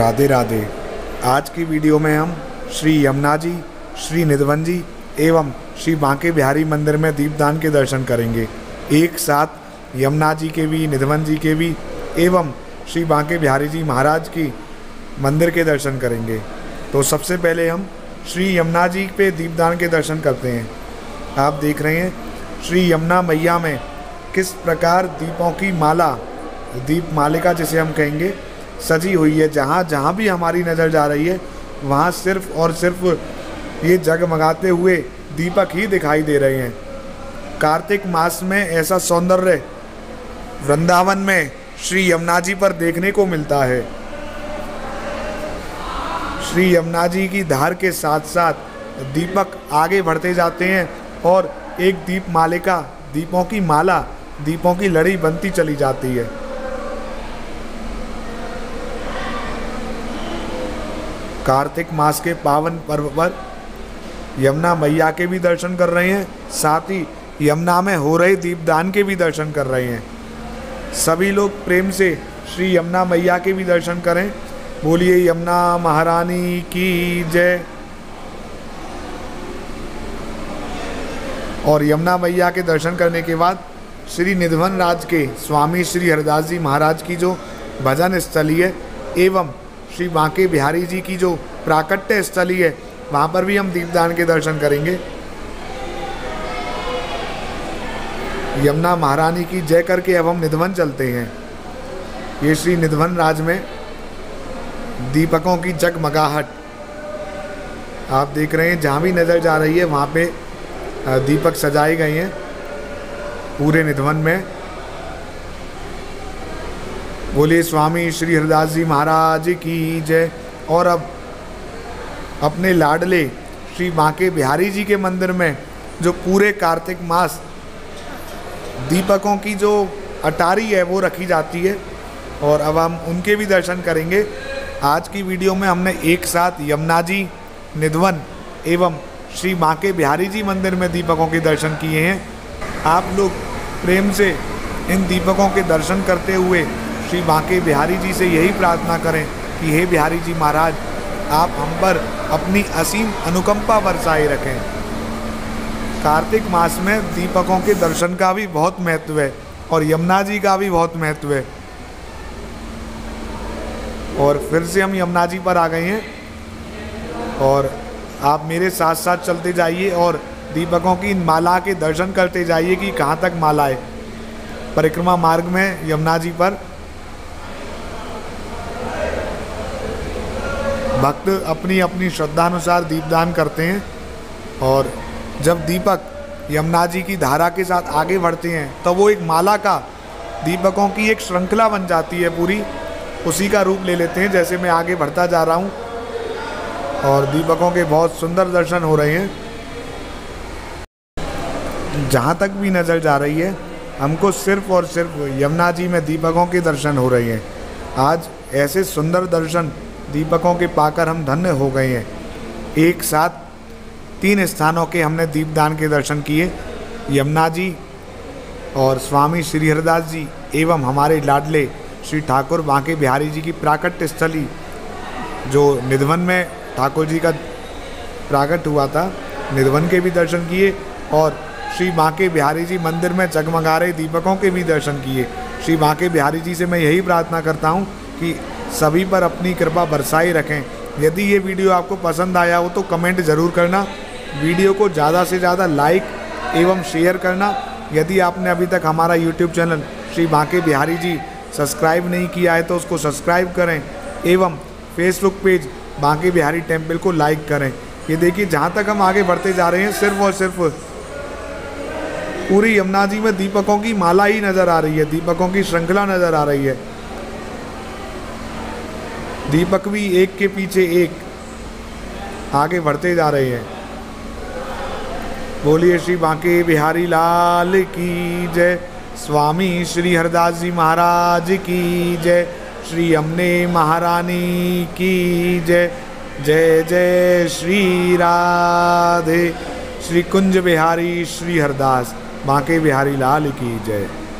राधे राधे। आज की वीडियो में हम श्री यमुना जी, श्री निधवन जी एवं श्री बांके बिहारी मंदिर में दीपदान के दर्शन करेंगे। एक साथ यमुना जी के भी, निधवन जी के भी एवं श्री बांके बिहारी जी महाराज की मंदिर के दर्शन करेंगे। तो सबसे पहले हम श्री यमुना जी पे दीपदान के दर्शन करते हैं। आप देख रहे हैं, श्री यमुना मैया में किस प्रकार दीपों की माला, दीप मालिका जिसे हम कहेंगे सजी हुई है। जहाँ जहाँ भी हमारी नज़र जा रही है, वहाँ सिर्फ़ और सिर्फ़ ये जगमगाते हुए दीपक ही दिखाई दे रहे हैं। कार्तिक मास में ऐसा सौंदर्य वृंदावन में श्री यमुना जी पर देखने को मिलता है। श्री यमुना जी की धार के साथ साथ दीपक आगे बढ़ते जाते हैं और एक दीप मालिका दीपों की माला, दीपों की लड़ी बनती चली जाती है। कार्तिक मास के पावन पर्व पर यमुना मैया के भी दर्शन कर रहे हैं, साथ ही यमुना में हो रहे दीपदान के भी दर्शन कर रहे हैं। सभी लोग प्रेम से श्री यमुना मैया के भी दर्शन करें। बोलिए, यमुना महारानी की जय। और यमुना मैया के दर्शन करने के बाद श्री निधवन राज के स्वामी श्री हरदास जी महाराज की जो भजन स्थली है, एवं श्री बांके बिहारी जी की जो प्राकट्य स्थली है, वहाँ पर भी हम दीपदान के दर्शन करेंगे। यमुना महारानी की जय करके अब हम निधवन चलते हैं। ये श्री निधवन राज में दीपकों की जगमगाहट। आप देख रहे हैं, जहाँ भी नज़र जा रही है, वहाँ पे दीपक सजाए गए हैं। पूरे निधवन में। बोलिए स्वामी श्री हरदास जी महाराज की जय। और अब अपने लाडले श्री बांके बिहारी जी के मंदिर में जो पूरे कार्तिक मास दीपकों की जो अटारी है, वो रखी जाती है। और अब हम उनके भी दर्शन करेंगे। आज की वीडियो में हमने एक साथ यमुना जी निधवन एवं श्री बांके बिहारी जी मंदिर में दीपकों के दर्शन किए हैं। आप लोग प्रेम से इन दीपकों के दर्शन करते हुए श्री बांके बिहारी जी से यही प्रार्थना करें कि हे बिहारी जी महाराज, आप हम पर अपनी असीम अनुकंपा बरसाए रखें। कार्तिक मास में दीपकों के दर्शन का भी बहुत महत्व है और यमुना जी का भी बहुत महत्व है। और फिर से हम यमुना जी पर आ गए हैं और आप मेरे साथ साथ चलते जाइए और दीपकों की माला के दर्शन करते जाइए कि कहाँ तक माला है। परिक्रमा मार्ग में यमुना जी पर भक्त अपनी अपनी श्रद्धानुसार दीपदान करते हैं और जब दीपक यमुना जी की धारा के साथ आगे बढ़ते हैं तो वो एक माला का दीपकों की एक श्रृंखला बन जाती है पूरी। उसी का रूप ले लेते हैं, जैसे मैं आगे बढ़ता जा रहा हूँ। और दीपकों के बहुत सुंदर दर्शन हो रहे हैं। जहाँ तक भी नज़र जा रही है, हमको सिर्फ़ और सिर्फ़ यमुना जी में दीपकों के दर्शन हो रहे हैं। आज ऐसे सुंदर दर्शन दीपकों के पाकर हम धन्य हो गए हैं। एक साथ तीन स्थानों के हमने दीपदान के दर्शन किए, यमुना जी और स्वामी श्री हरदास जी एवं हमारे लाडले श्री ठाकुर बांके बिहारी जी की प्राकट्य स्थली, जो निधवन में ठाकुर जी का प्राकट हुआ था निधवन के भी दर्शन किए और श्री बांके बिहारी जी मंदिर में जगमगा रहे दीपकों के भी दर्शन किए। श्री बांके बिहारी जी से मैं यही प्रार्थना करता हूँ कि सभी पर अपनी कृपा बरसाई रखें। यदि ये वीडियो आपको पसंद आया हो तो कमेंट ज़रूर करना। वीडियो को ज़्यादा से ज़्यादा लाइक एवं शेयर करना। यदि आपने अभी तक हमारा YouTube channel Shri Banke Bihari ji subscribe नहीं किया है तो उसको सब्सक्राइब करें एवं Facebook page Banke Bihari temple को लाइक करें। ये देखिए, जहाँ तक हम आगे बढ़ते जा रहे हैं, सिर्फ़ और सिर्फ़ पूरी यमुना जी में दीपकों की माला ही नज़र आ रही है, दीपकों की श्रृंखला नज़र आ रही है। दीपक भी एक के पीछे एक आगे बढ़ते जा रहे हैं। बोलिए श्री बांके बिहारी लाल की जय, स्वामी श्री हरदास जी महाराज की जय, श्री अमने महारानी की जय जय जय श्री राधे। श्री कुंज बिहारी, श्री हरदास, बांके बिहारी लाल की जय।